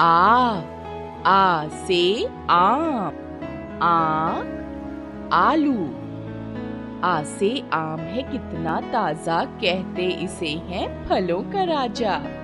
आ आ से आम, आ, आलू। आ से आम है कितना ताज़ा, कहते इसे हैं फलों का राजा।